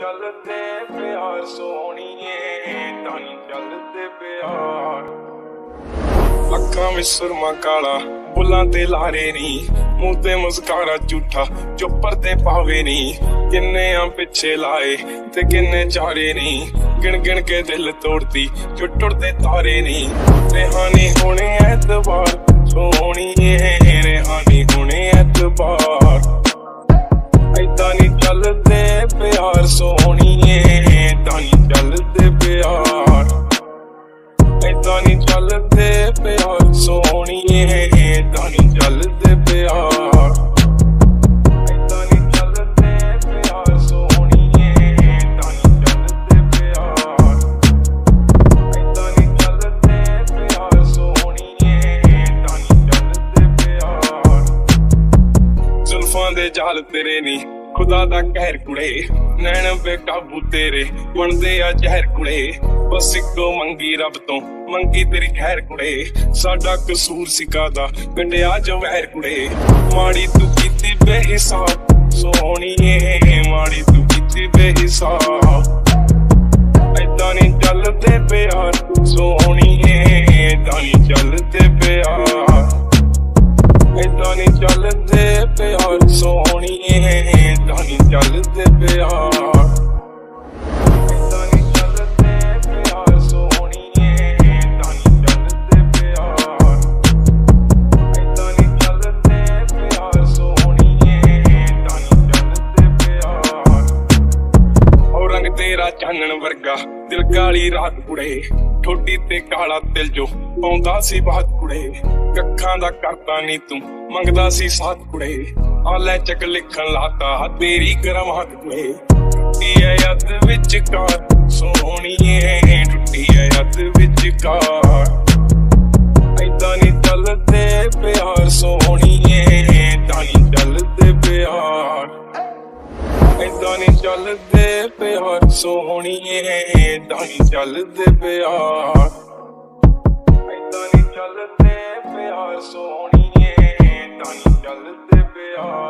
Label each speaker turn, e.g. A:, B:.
A: ਚੱਲਦੇ ਪਿਆਰ ਸੋਹਣੀਏ, ਤਾਂ ਚੱਲਦੇ ਪਿਆਰ। ਅੱਖਾਂ ਵਿੱਚ ਸੁਰਮਾ ਕਾਲਾ, ਬੁੱਲਾਂ ਤੇ ਲਾਰੇ ਨੀ। ਮੂੰਹ ਤੇ ਮੁਸਕਾਰਾ ਝੂਠਾ ਜੋ ਪਰਦੇ ਪਾਵੇ ਨੀ। ਕਿੰਨੇ ਆ ਪਿੱਛੇ ਲਾਏ ਤੇ ਕਿੰਨੇ ਚਾਰੇ ਨੀ। ਗਿਣ ਗਿਣ ਕੇ ਦਿਲ ਤੋੜਦੀ ਜੋ ਟੁੱਟਦੇ ਤਾਰੇ ਨੀ। ਰਹਿਾਨੀ ਹੋਣੇ ਐਤਵਾਰ, ਸੋਹਣੀਏ, ਰਹਿਾਨੀ ਹੋਣੇ ਪਿਆਰ ਸੋਹਣੀਏ ਤਾਂ ਨਹੀਂ ਚੱਲਦੇ ਪਿਆਰ। ਐਦਾਂ ਨਹੀਂ ਚੱਲਦੇ ਪਿਆਰ ਸੋਹਣੀਏ ਤਾਂ ਨਹੀਂ ਚੱਲਦੇ ਪਿਆਰ। ਐਦਾਂ ਨਹੀਂ ਚੱਲਦੇ ਪਿਆਰ ਸੋਹਣੀਏ ਤਾਂ ਨਹੀਂ ਚੱਲਦੇ ਪਿਆਰ। ਐਦਾਂ ਨਹੀਂ ਚੱਲਦੇ ਪਿਆਰ ਸੋਹਣੀਏ ਤਾਂ ਨਹੀਂ ਚੱਲਦੇ ਪਿਆਰ। ਜ਼ੁਲਫਾਂ ਦੇ ਜਾਲ ਤੇਰੇ ਨੀ। ਖੁਦਾ ਦਾ ਕਹਿਰ ਕੁੜੇ, ਨੈਣ ਬੇਕਾਬੂ ਤੇਰੇ, ਬਣਦੇ ਆ ਜ਼ਹਿਰ ਕੁੜੇ। ਬਸ ਇੱਕੋ ਮੰਗੀ ਰੱਬ ਤੋਂ, ਮੰਗੀ ਤੇਰੀ ਖੈਰ ਕੁੜੇ। ਸਾਡਾ ਕਸੂਰ ਸਿਕਾਦਾ ਗੰਡਿਆ ਜਵਹਿਰ ਕੁੜੇ। ਮਾੜੀ ਤੂੰ ਕੀਤੀ ਬੇਹਿਸਾਬ, ਸੋਹਣੀਏ, ਮਾੜੀ ਤੂੰ ਕੀਤੀ ਬੇਹਿਸਾਬ। ਐਦਾਂ ਨਹੀਂ ਚੱਲਦੇ ਪਿਆਰ, ਸੋਹਣੀਏ ਐਦਾਂ ਨਹੀਂ ਚੱਲਦੇ ਪਿਆਰ। ਐਦਾਂ ਨਹੀਂ ਚੱਲਦੇ ਪਿਆਰ ਸੋਹਣੀਏ ਤੇਰਾ ਚਾਨਣ ਵਰਗਾ, ਦਿਲ ਕਾਲੀ ਰਾਤ ਕੁੜੇ ਠੋਡੀ ਤੇ ਕਾਲਾ ਦਿਲ ਜੋ ਪਾਉਂਦਾ ਸੀ ਬਾਤ ਕੁੜੇ। ਕੱਖਾਂ ਦਾ ਕਰਤਾ ਨਹੀਂ ਤੂੰ, ਮੰਗਦਾ ਸੀ ਸਾਥ ਕੁੜੇ। ਆ ਲੈ ਚੱਕ ਲਿਖਣ ਲਾਤਾ, ਤੇਰੀ ਕਰਮ ਹੱਥ ਕੁੜੇ। ਟੁੱਟੀ ਐ ਯੱਦ ਵਿੱਚ ਕਾਰ, ਸੋਹਣੀਏ ਟੁੱਟੀ ਐ ਯੱਦ ਵਿੱਚ ਕਾਰ। ਐਦਾਂ ਨਹੀਂ ਚੱਲਦੇ ਪਿਆਰ ਸੋ ਪਿਆ ਸੋਹਣੀਏ ਏਦਾਂ ਹੀ ਚੱਲਦੇ ਪਿਆਰ ਏਦਾਂ ਹੀ ਚੱਲਦੇ ਪਿਆ ਸੋਹਣੀਏ ਏਦਾਂ ਹੀ ਚੱਲਦੇ ਪਿਆਰ